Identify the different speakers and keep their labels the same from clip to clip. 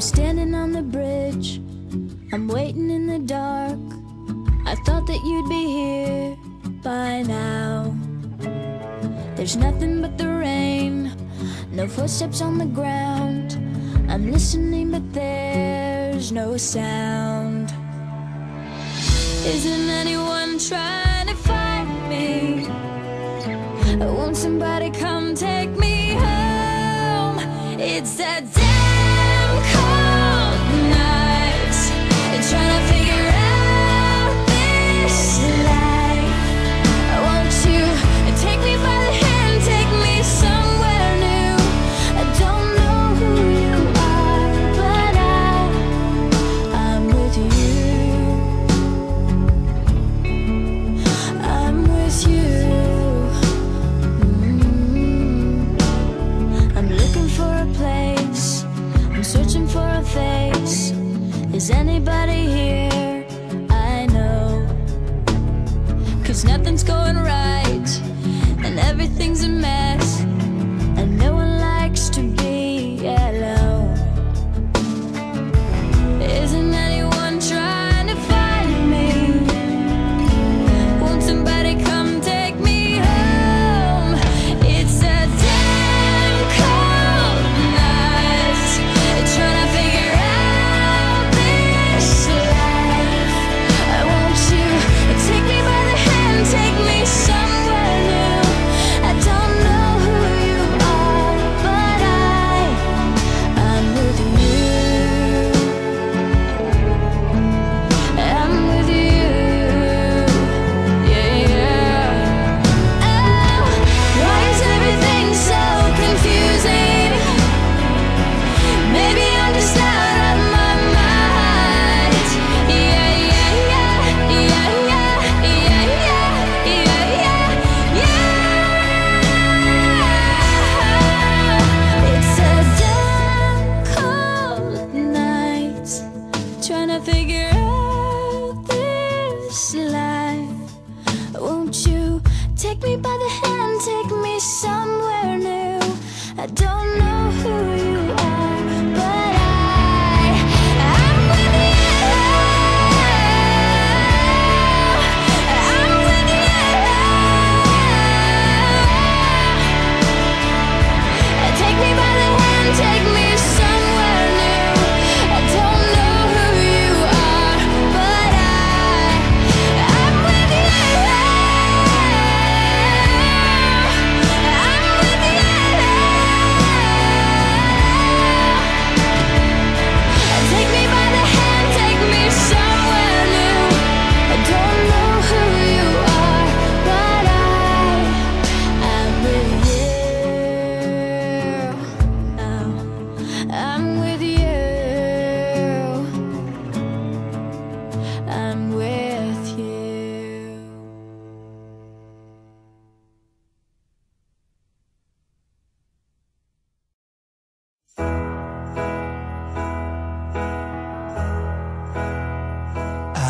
Speaker 1: I'm standing on the bridge, I'm waiting in the dark. I thought that you'd be here by now. There's nothing but the rain, no footsteps on the ground. I'm listening, but there's no sound. Isn't anyone trying to find me? Won't somebody come take me home? It's that damn Is anybody here? I know. Cause nothing's going right. And everything's a mess.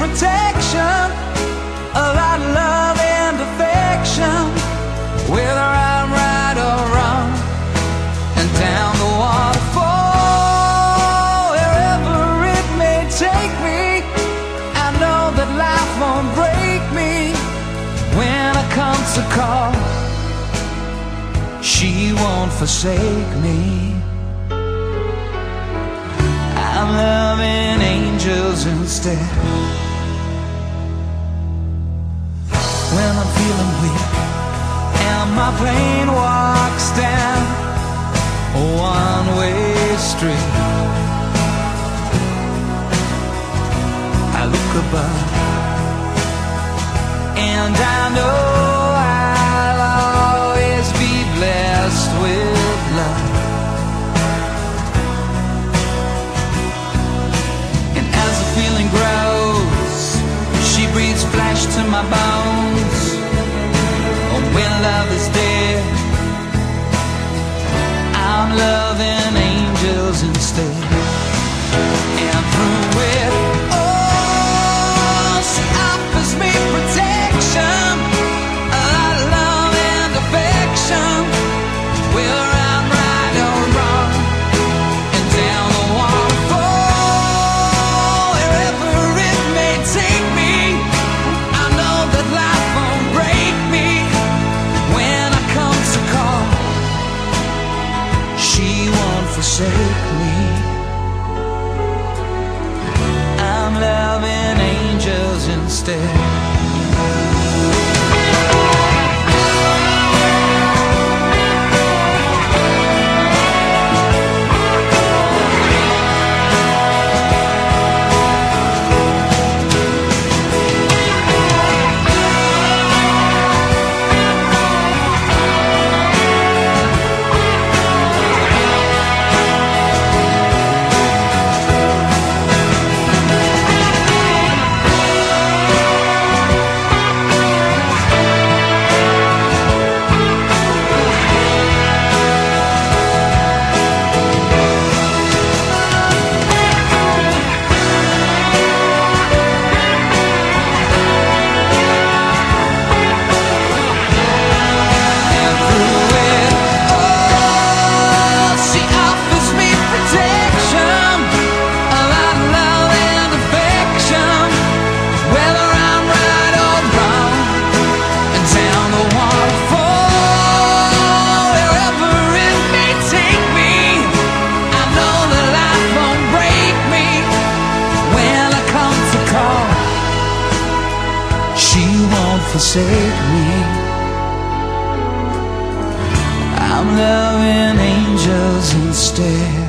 Speaker 2: protection a lot of love and affection, whether I'm right or wrong, and down the waterfall, wherever it may take me, I know that life won't break me when I come to call. She won't forsake me. I'm loving angels instead. my plane walks down a one-way street. I look above and I know. love is dead. I'm loving angels instead. And through it. forsake me. I'm loving angels instead.